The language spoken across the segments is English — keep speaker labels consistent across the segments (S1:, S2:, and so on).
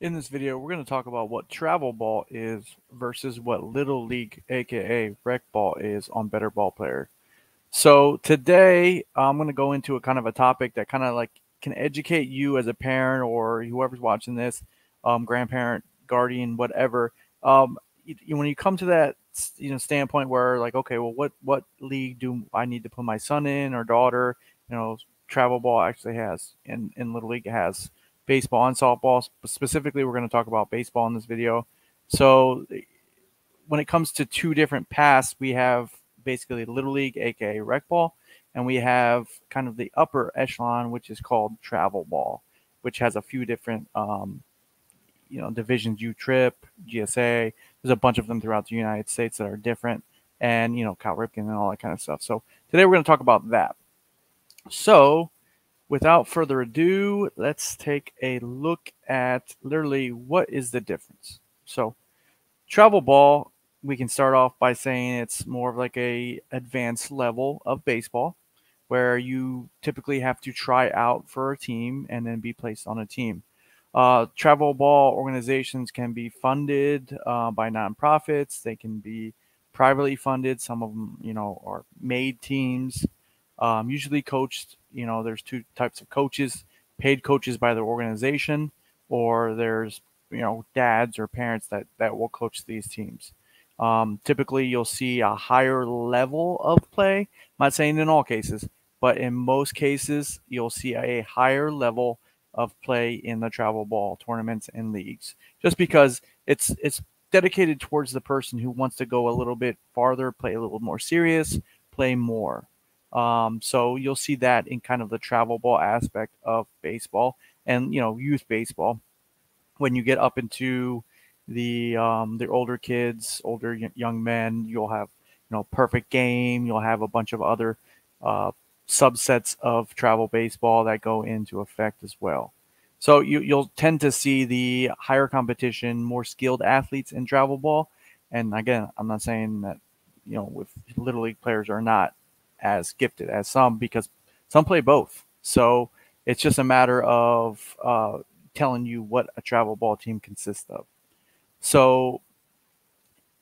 S1: In this video, we're going to talk about what travel ball is versus what Little League, aka rec ball, is on Better Ball Player. So today, I'm going to go into a kind of a topic that kind of like can educate you as a parent or whoever's watching this, um, grandparent, guardian, whatever. Um, you, when you come to that, you know, standpoint where like, okay, well, what what league do I need to put my son in or daughter? You know, travel ball actually has, and in Little League has baseball and softball. Specifically, we're going to talk about baseball in this video. So when it comes to two different paths, we have basically Little League, aka rec ball, and we have kind of the upper echelon, which is called travel ball, which has a few different, um, you know, divisions. U Triple SA. There's a bunch of them throughout the United States that are different, and you know, Cal Ripken and all that kind of stuff. So today we're going to talk about that. So without further ado, let's take a look at literally what is the difference. So, travel ball, we can start off by saying it's more of like a advanced level of baseball where you typically have to try out for a team and then be placed on a team. Uh, travel ball organizations can be funded uh, by nonprofits. They can be privately funded. Some of them, you know, are made teams um, usually coached. You know, there's two types of coaches: paid coaches by the organization, or there's you know dads or parents that that will coach these teams. Um, typically, you'll see a higher level of play. I'm not saying in all cases, but in most cases, you'll see a higher level of play in the travel ball tournaments and leagues, just because it's it's dedicated towards the person who wants to go a little bit farther, play a little more serious, play more. Um, so you'll see that in kind of the travel ball aspect of baseball and you know youth baseball. When you get up into the um, the older kids, older young men, you'll have you know perfect game. You'll have a bunch of other uh, subsets of travel baseball that go into effect as well. So you, you'll tend to see the higher competition, more skilled athletes in travel ball. And again, I'm not saying that you know with little league players are not as gifted as some because some play both. So it's just a matter of uh, telling you what a travel ball team consists of. So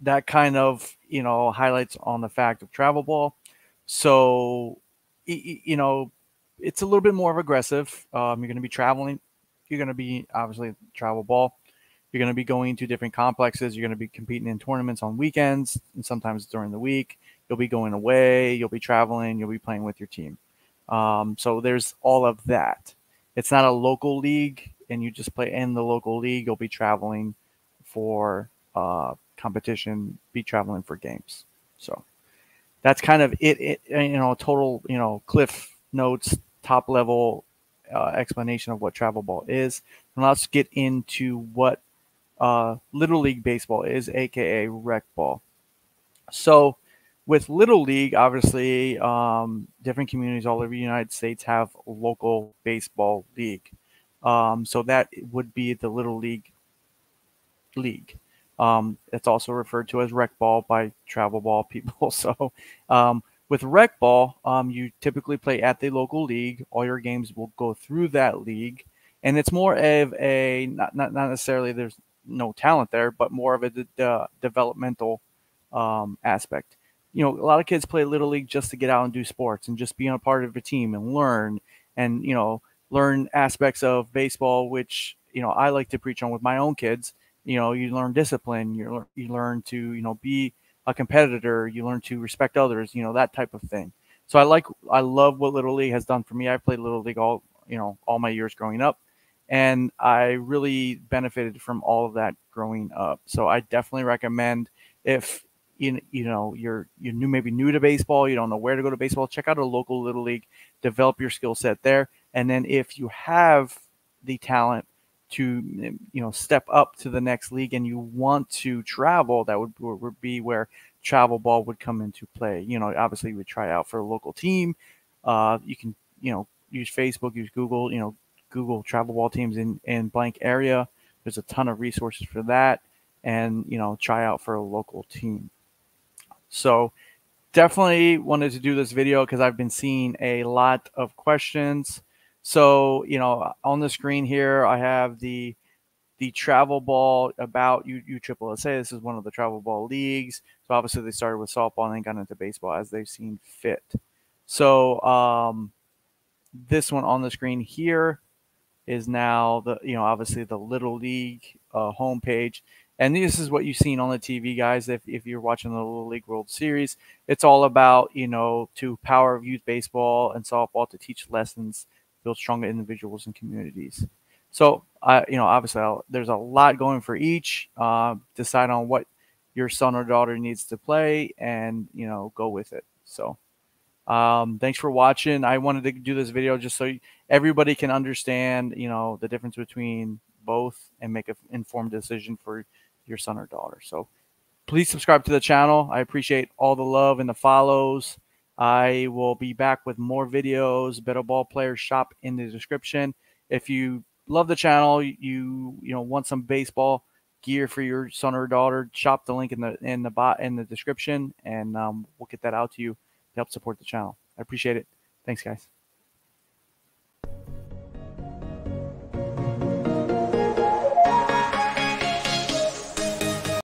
S1: that kind of you know highlights on the fact of travel ball. So you know it's a little bit more of aggressive. Um, you're going to be traveling. You're going to be obviously travel ball. You're going to be going to different complexes. You're going to be competing in tournaments on weekends and sometimes during the week. You'll be going away. You'll be traveling. You'll be playing with your team. Um, so there's all of that. It's not a local league, and you just play in the local league. You'll be traveling for uh, competition, be traveling for games. So that's kind of it, it. You know, total. You know, Cliff Notes, top level uh, explanation of what travel ball is. And let's get into what uh, Little League Baseball is, aka rec ball. So, with Little League, obviously, um, different communities all over the United States have local baseball league. Um, so that would be the Little League league. Um, it's also referred to as rec ball by travel ball people. So, um, with rec ball, um, you typically play at the local league. All your games will go through that league, and it's more of a not not, not necessarily there's no talent there, but more of a de- developmental um, aspect. You know, a lot of kids play little league just to get out and do sports and just be a part of a team and learn and you know learn aspects of baseball, which you know I like to preach on with my own kids. You know, you learn discipline, you you learn to you know be a competitor, you learn to respect others, you know that type of thing. So I like I love what Little League has done for me. I played Little League all you know all my years growing up and I really benefited from all of that growing up. So I definitely recommend if you you know you're you're new maybe new to baseball, you don't know where to go to baseball, check out a local little league, develop your skill set there, and then if you have the talent to you know step up to the next league and you want to travel, that would, would be where travel ball would come into play. You know, obviously you would try out for a local team. Uh, you can you know use Facebook, use Google, you know Google travel ball teams in, in blank area. There's a ton of resources for that and, you know, try out for a local team. So definitely wanted to do this video because I've been seeing a lot of questions. So, you know, on the screen here, I have the the travel ball about U, U Triple SA. This is one of the travel ball leagues. So obviously they started with softball and then got into baseball as they've seen fit. So um, this one on the screen here is now the you know obviously the little league uh, homepage and this is what you've seen on the tv guys if, if you're watching the little league world series. It's all about you know to power youth baseball and softball to teach lessons build stronger individuals and communities. So i you know obviously I'll, there's a lot going for each uh, decide on what your son or daughter needs to play and you know go with it. So um, thanks for watching. I wanted to do this video just so everybody can understand, you know, the difference between both and make an informed decision for your son or daughter. So please subscribe to the channel. I appreciate all the love and the follows. I will be back with more videos. Better Ball Players shop in the description. If you love the channel, you you know want some baseball gear for your son or daughter, shop the link in the in the bot in the description, and um, we'll get that out to you to help support the channel. I appreciate it. Thanks, guys.